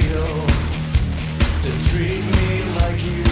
feel to treat me like you.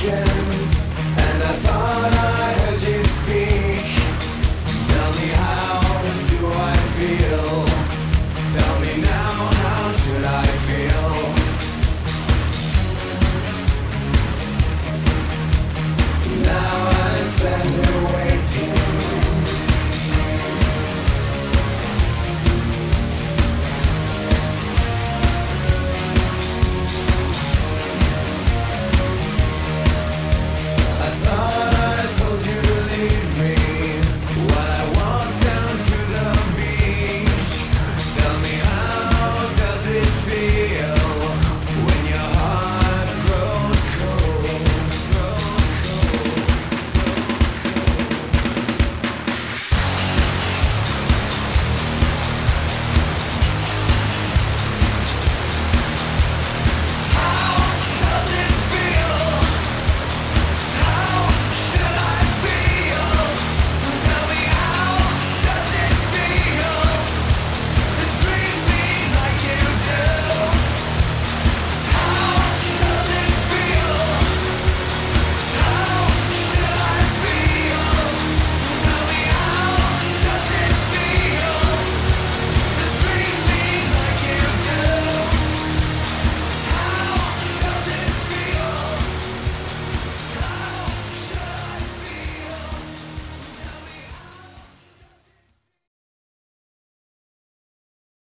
again.